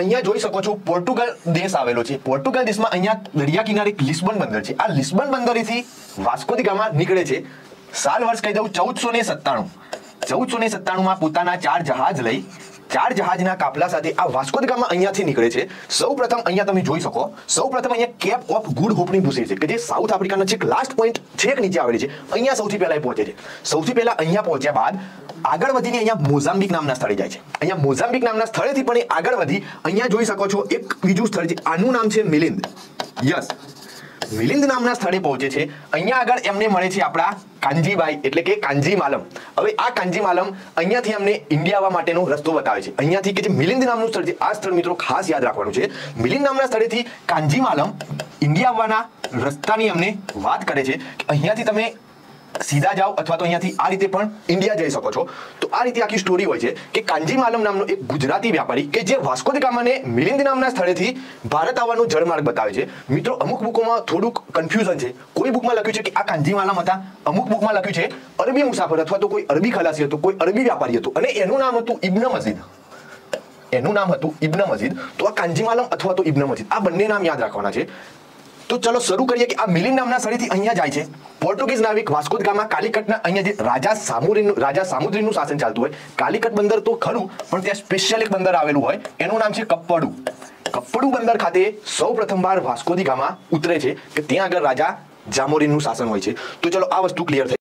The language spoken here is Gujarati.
અહીંયા જોઈ શકો છો પોર્ટુગલ દેશ આવેલો છે. પોર્ટુગલ દેશમાં અહીંયા દરિયા કિનારે લિસ્બન બંદર છે. આ લિસ્બન બંદરેથી વાસ્કોદી ગામા નીકળે છે. સાલ વર્ષ કહી દઉં ચૌદસો ને સત્તાણું. ચૌદસો ને સત્તાણુંમાં પોતાના ચાર જહાજ લઈ ચાર જહાજના કાફલા સાથે આ વાસ્કો દી ગામા અહીંયાથી નીકળે છે. સૌ પ્રથમ અહીંયા તમે જોઈ શકો. સૌ પ્રથમ અહીંયા કેપ ઓફ ગુડ હોપની પૂછે છે કે જે સાઉથ આફ્રિકાનો છેક લાસ્ટ પોઈન્ટ છેક નીચે આવેલી છે. અહીંયા સૌથી પહેલા એ પહોંચે છે. સૌથી પહેલા અહીંયા પહોંચ્યા બાદ આગળ વધીને અહીંયા મોઝામ્બિક નામના સ્થળે જાય છે. અહીંયા મોઝામ્બિક નામના સ્થળેથી પણ આગળ વધી અહીંયા જોઈ શકો છો એક બીજું સ્થળ છે. આનું નામ છે મિલિંદ. યસ. મિલિંદ નામના સ્થળે પહોંચે છે. અહીંયા આગળ એમને મળે છે આપણા કાંજીબાઈ એટલે કે કાંજી માલમ હવે આ કાંજી માલમ અહીંયાથી અમને ઇન્ડિયા આવવા માટેનો રસ્તો બતાવે છે. અહીંયાથી કે જે મિલિંદ નામનું સ્થળ છે, આ સ્થળ મિત્રો ખાસ યાદ રાખવાનું છે. મિલિંદ નામના સ્થળેથી કાંજી માલમ ઇન્ડિયા આવવાના રસ્તાની અમને વાત કરે છે કે અહીંયાથી તમે સીધા જાઓ અથવા તો અહીંયાથી આ રીતે પણ ઇન્ડિયા જઈ શકો છો. તો આ રીતે આખી સ્ટોરી હોય છે કે કાંજી માલમ નામનો એક ગુજરાતી વ્યાપારી કે જે વાસ્કો દી મિલિંદ નામના સ્થળેથી ભારત આવવાનો જળમાર્ગ બતાવે છે. મિત્રો, અમુક બુકોમાં થોડુંક કન્ફ્યુઝન છે. કોઈ બુકમાં લખ્યું છે કે આ કાંજી માલમ હતા. અમુક બુકમાં લખ્યું છે અરબી મુસાફર અથવા તો કોઈ અરબી ખલાસી હતો, કોઈ અરબી વ્યાપારી હતો. અને એનું નામ હતું ઇબ્ન મસ્જિદ એનું નામ હતું ઇબ્ન મસ્જિદ તો આ કાંજીમાલમ અથવા તો ઇબ્ન મસ્જિદ આ બંને નામ યાદ રાખવાના છે. તો ચલો શરૂ કરીએ કે આ મિલિન નામના સ્થળેથી અહીંયા જાય છે. પોર્ટુગીઝ નાવિક વાસ્કો ગામા કાલિકટના અહીંયા જે રાજા સામુરીનું, રાજા સામુદ્રીનું શાસન ચાલતું હોય, કાલિકટ બંદર તો ખરું, પણ ત્યાં સ્પેશિયલ એક બંદર આવેલું હોય. એનું નામ છે કપ્પડુ. કપ્પડુ બંદર ખાતે સૌ પ્રથમવાર વાસ્કો દી ગામા ઉતરે છે કે ત્યાં આગળ રાજા જામોરીનું શાસન હોય છે. તો ચલો આ વસ્તુ ક્લિયર થઈ